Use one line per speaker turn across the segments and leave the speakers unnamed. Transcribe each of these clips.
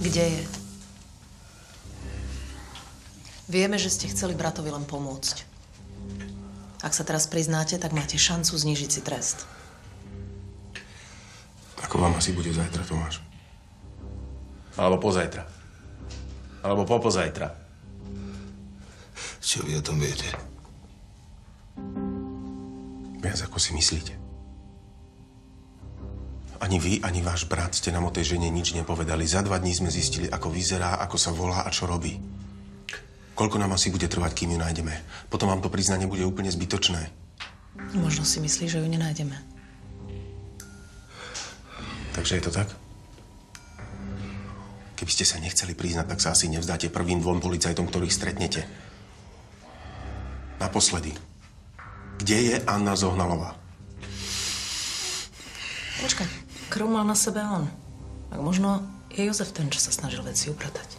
Kde je? Vieme, že ste chceli bratovi len pomôcť. Ak sa teraz priznáte, tak máte šancu znižiť si trest.
Ako vám asi bude zajtra, Tomáš? Alebo pozajtra. Alebo popozajtra.
Čo vy o tom viete?
Viac ako si myslíte. Ani vy, ani váš brat ste nám o tej žene nič nepovedali. Za dva dní sme zistili, ako vyzerá, ako sa volá a čo robí. Koľko nám asi bude trvať, kým ju nájdeme? Potom vám to priznanie bude úplne zbytočné.
Možno si myslí, že ju nenájdeme.
Takže je to tak? Keby ste sa nechceli priznať, tak sa asi nevzdáte prvým dvom policajtom, ktorých stretnete. Naposledy. Kde je Anna Zohnalová?
Počkaj, krv mal na sebe on. Tak možno je Jozef ten, čo sa snažil veci upratať.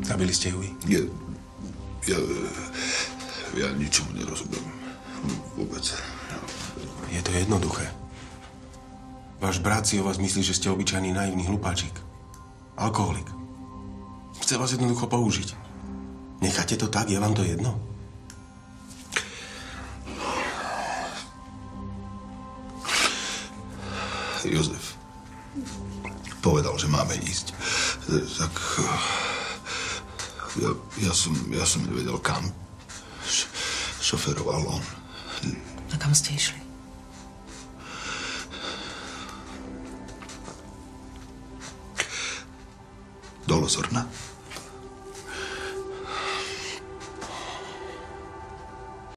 Zabili ste ju?
Ja, ja, ja ničomu nerozumiem. Vôbec.
Je to jednoduché. Váš brat si o vás myslí, že ste obyčajný naivný hlupáčik. Alkoholik. Chce vás jednoducho použiť. Necháte to tak? Je vám to jedno?
Jozef povedal, že máme ísť. Tak ja, ja, som, ja som nevedel kam. Š- šoferoval on.
A kam ste išli?
Do Lozorna.